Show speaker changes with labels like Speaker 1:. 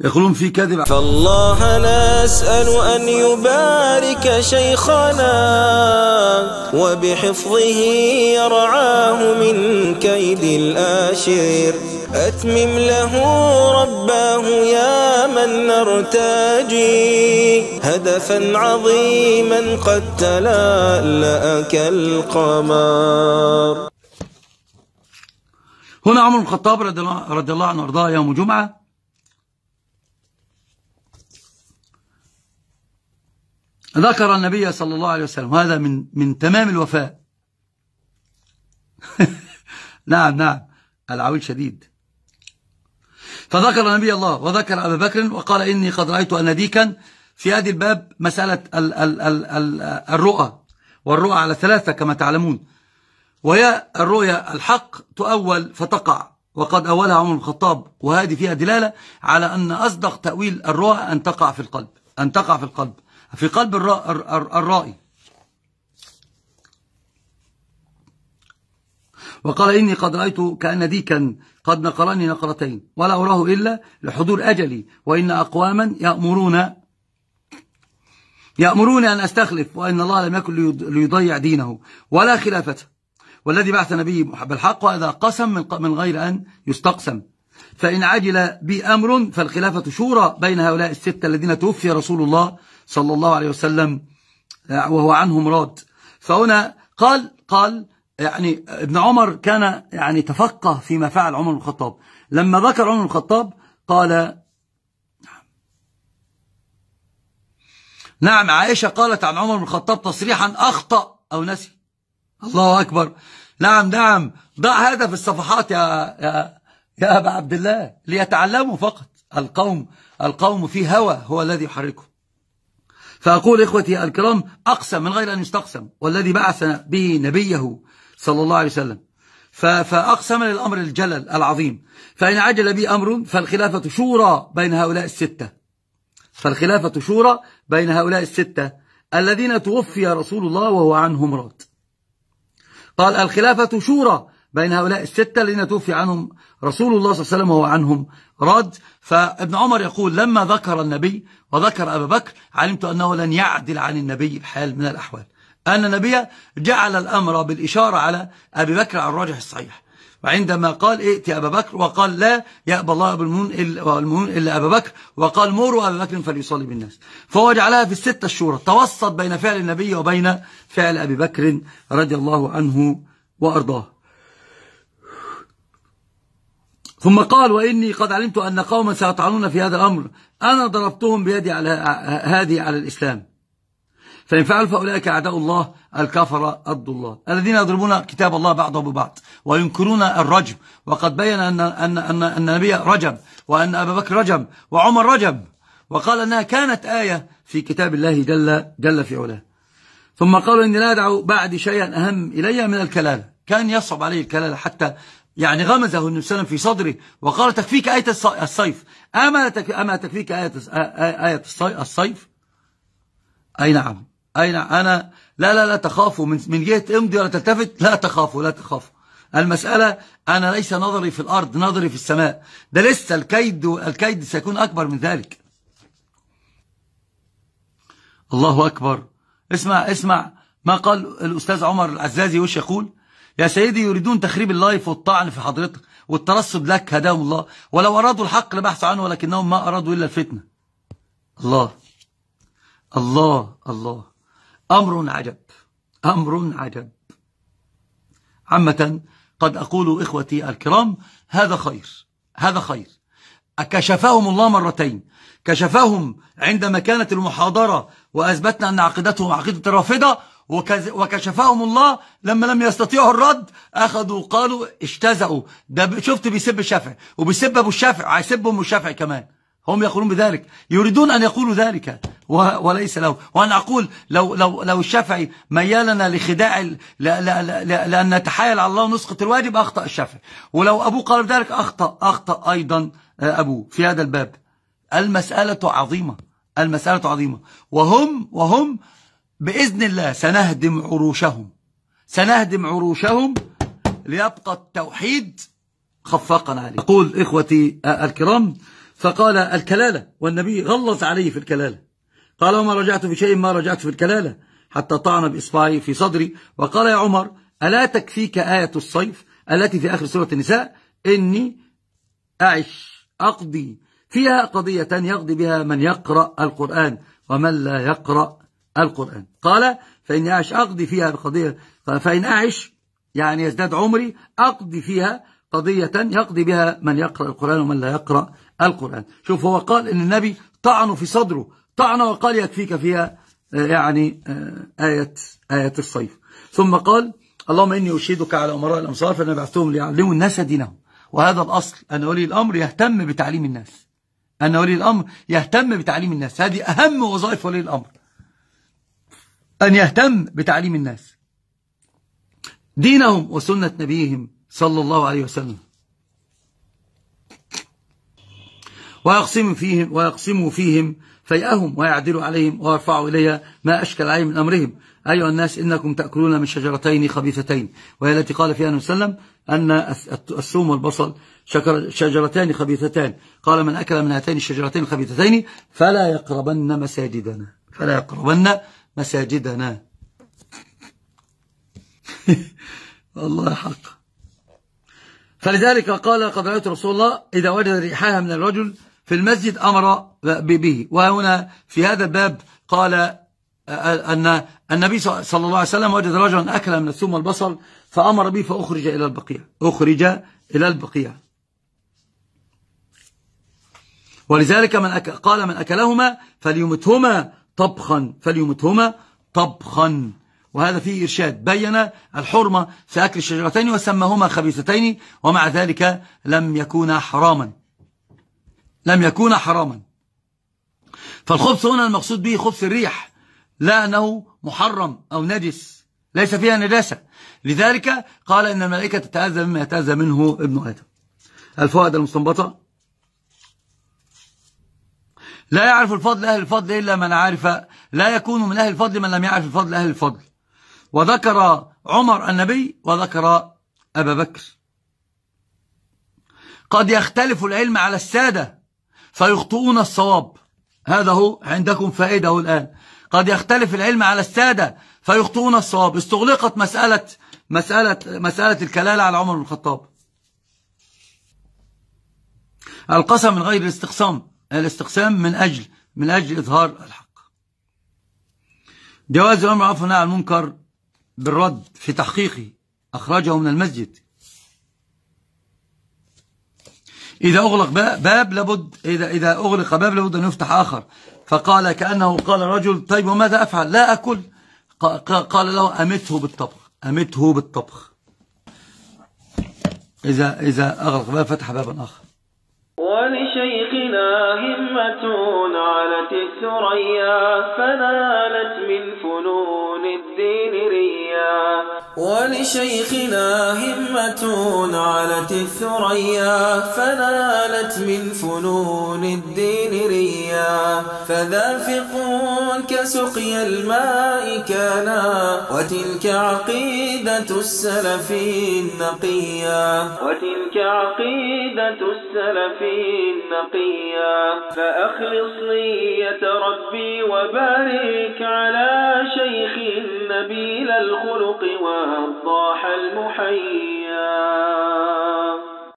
Speaker 1: يقولون في كذب.
Speaker 2: فالله نسأل أن يبارك شيخنا وبحفظه يرعاه من كيد الآشر أتمم له رباه يا من نرتجي هدفا عظيما قد تلألأ كالقمر
Speaker 1: هنا عمر بن الخطاب رضي الله, عنه وارضاه يوم جمعة ذكر النبي صلى الله عليه وسلم. هذا من من تمام الوفاء. نعم نعم. العويل شديد. فذكر نبي الله وذكر أبا بكر وقال إني قد رأيت أن ديكا في هذه الباب مسألة ال ال ال ال الرؤى. والرؤى على ثلاثة كما تعلمون. وهي الرؤيا الحق تؤول فتقع. وقد أولها عمر الخطاب وهذه فيها دلالة على أن أصدق تأويل الرؤى أن تقع في القلب. أن تقع في القلب. في قلب الرائي. وقال إني قد رأيت كأن ديكا قد نقرني نقرتين ولا أراه إلا لحضور أجلي وإن أقواما يأمرون يأمرون أن أستخلف وإن الله لم يكن ليضيع دينه. ولا خلافته والذي بعث نبي بالحق وإذا قسم من غير أن يستقسم. فإن عجل بي أمر فالخلافة شورى بين هؤلاء الستة الذين توفي رسول الله صلى الله عليه وسلم وهو عنهم راد فهنا قال قال يعني ابن عمر كان يعني تفقه فيما فعل عمر بن الخطاب. لما ذكر عمر بن الخطاب قال نعم عائشة قالت عن عمر بن الخطاب تصريحا أخطأ أو نسي. الله أكبر. نعم نعم ضع هذا في الصفحات يا, يا, يا أبا عبد الله ليتعلموا فقط. القوم القوم في هوى هو الذي يحركهم. فأقول إخوتي الكرام أقسم من غير أن يستقسم والذي بعث به نبيه صلى الله عليه وسلم. فأقسم للأمر الجلل العظيم. فإن عجل بي أمر فالخلافة شورى بين هؤلاء الستة. فالخلافة شورى بين هؤلاء الستة. الذين توفي رسول الله وهو عنهم راد. قال الخلافة شورى بين هؤلاء الستة الذين توفي عنهم رسول الله صلى الله عليه وسلم وهو عنهم راد. فابن عمر يقول لما ذكر النبي وذكر أبا بكر علمت أنه لن يعدل عن النبي بحال من الأحوال. أن النبي جعل الأمر بالإشارة على أبي بكر على الراجح الصحيح. وعندما قال ائتي أبا بكر وقال لا يأبى الله إلا, إلا أبا بكر وقال مروا أبا بكر فليصلي بالناس. فهو جعلها في الستة الشورى. توسط بين فعل النبي وبين فعل أبي بكر رضي الله عنه وأرضاه. ثم قال وإني قد علمت أن قوما سيطعنون في هذا الأمر. أنا ضربتهم بيدي على هذه على الإسلام. فإن فعلوا فأولئك أعداء الله الكفر أض الله. الذين يضربون كتاب الله بعضه ببعض وينكرون الرجم. وقد بين أن, أن, أن, أن النبي رجم وأن أبا بكر رجم وعمر رجم. وقال أنها كانت آية في كتاب الله جل, جل في علاه. ثم قالوا إني لا أدعو بعد شيئا أهم إلي من الكلالة. كان يصعب عليه الكلالة حتى يعني غمزه النبي صلى الله عليه وسلم في صدره وقال تكفيك آية الصيف. أما, أما تكفيك آية, آية الصيف؟ أي نعم. أي نعم. أنا لا لا لا تخافوا. من من جهة إمضي ولا تلتفت؟ لا تخافوا لا تخافوا. المسألة أنا ليس نظري في الأرض نظري في السماء. ده لسه الكيد الكيد سيكون أكبر من ذلك. الله أكبر. اسمع اسمع ما قال الأستاذ عمر العزازي وش يقول؟ يا سيدي يريدون تخريب اللايف والطعن في حضرتك والترصد لك هداهم الله. ولو أرادوا الحق لبحثوا عنه ولكنهم ما أرادوا إلا الفتنة. الله. الله. الله. أمر عجب. أمر عجب. عامة قد أقول إخوتي الكرام هذا خير. هذا خير. كشفهم الله مرتين. كشفهم عندما كانت المحاضرة وأثبتنا أن عقيدتهم عقيدة الرافضة وكشفهم الله لما لم يستطيعوا الرد أخذوا قالوا اشتزعوا ده شفت بيسب الشافعي وبيسب أبو الشافعي هيسب أم الشافعي كمان. هم يقولون بذلك يريدون أن يقولوا ذلك. وليس له. وأنا أقول لو, لو, لو الشافعي ميالنا لخداع لأن نتحايل على الله ونسقط الواجب أخطأ الشافعي. ولو أبوه قال ذلك أخطأ أخطأ أيضا أبوه في هذا الباب. المسألة عظيمة المسألة عظيمة. وهم وهم بإذن الله سنهدم عروشهم. سنهدم عروشهم ليبقى التوحيد خفاقا عليه. أقول إخوتي الكرام فقال الكلالة والنبي غلظ عليه في الكلالة. قال وما رجعت في شيء ما رجعت في الكلالة حتى طعن بإصبعه في صدري. وقال يا عمر ألا تكفيك آية الصيف التي في آخر سورة النساء؟ إني أعش أقضي فيها قضية يقضي بها من يقرأ القرآن ومن لا يقرأ القرآن. قال فإن أعش أقضي فيها بقضية فإن أعش يعني يزداد عمري أقضي فيها قضية يقضي بها من يقرأ القرآن ومن لا يقرأ القرآن. شوف هو قال إن النبي طعنه في صدره. طعن وقال يكفيك فيها آه، يعني آه، آية, آية الصيف. ثم قال اللهم إني أشهدك على أمراء الأمصار فأنا بعثتهم ليعلموا الناس دينهم. وهذا الأصل أن ولي الأمر يهتم بتعليم الناس. أن ولي الأمر يهتم بتعليم الناس. هذه أهم وظائف ولي الأمر. أن يهتم بتعليم الناس. دينهم وسنة نبيهم صلى الله عليه وسلم. ويقسم فيهم ويقسم فيهم فيأهم ويعدل عليهم ويرفع إليها ما أشكل عليهم من أمرهم. أيها الناس إنكم تأكلون من شجرتين خبيثتين. وهي التي قال فيها النبي صلى الله عليه وسلم أن الثوم والبصل شجرتان خبيثتان. قال من أكل من هاتين الشجرتين الخبيثتين فلا يقربن مساجدنا. فلا يقربن مساجدنا. الله حق. فلذلك قال قد رأيت رسول الله إذا وجد ريحها من الرجل في المسجد أمر به. وهنا في هذا الباب قال أن النبي صلى الله عليه وسلم وجد رجلا أكل من الثوم والبصل فأمر به فأخرج إلى البقيع. أخرج إلى البقيع. ولذلك من أكل قال من أكلهما فليمتهما طبخا فليمتهما طبخا. وهذا فيه إرشاد. بين الحرمة في أكل الشجرتين وسمهما خبيثتين ومع ذلك لم يكونا حراما. لم يكونا حراما. فالخبث هنا المقصود به خبث الريح لا أنه محرم أو نجس ليس فيها نجاسة. لذلك قال إن الملائكة تتأذى مما يتأذى منه ابن آدم. الفوائد المستنبطة لا يعرف الفضل أهل الفضل إلا من عارف لا يكون من أهل الفضل من لم يعرف الفضل أهل الفضل. وذكر عمر النبي وذكر أبا بكر. قد يختلف العلم على السادة فيخطئون الصواب. هذا هو عندكم فائدة الآن. قد يختلف العلم على السادة فيخطئون الصواب. استغلقت مسألة مسألة مسألة الكلالة على عمر بن الخطاب. القسم من غير الاستقسام. الاستقسام من أجل من أجل إظهار الحق. جواز الأمر عفوا عن المنكر بالرد في تحقيقه أخرجه من المسجد. إذا أغلق باب لابد إذا إذا أغلق باب لابد أن يفتح آخر. فقال كأنه قال رجل طيب وماذا أفعل؟ لا أكل. قال له أمته بالطبخ أمته بالطبخ. إذا إذا أغلق باب فتح بابا آخر.
Speaker 2: همة علت الثريا فنالت من فنون الدين ريا. ولشيخنا همة علت الثريا فنالت من فنون الدين ريا. فذافق كسقي الماء كانا وتلك عقيدة السلف النقيا. وتلك عقيدة السلف النقيا. فأخلص نية ربي وبارك على شيخ نبيل الخلق الضاح المحيا.